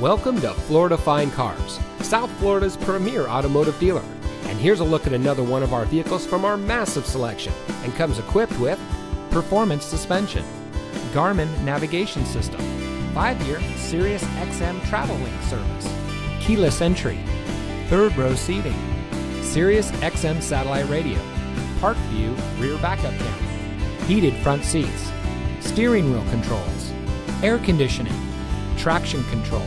Welcome to Florida Fine Cars, South Florida's premier automotive dealer. And here's a look at another one of our vehicles from our massive selection and comes equipped with performance suspension, Garmin navigation system, 5-year Sirius XM travel link service, keyless entry, third row seating, Sirius XM satellite radio, park view rear backup camera, heated front seats, steering wheel controls, air conditioning, traction control,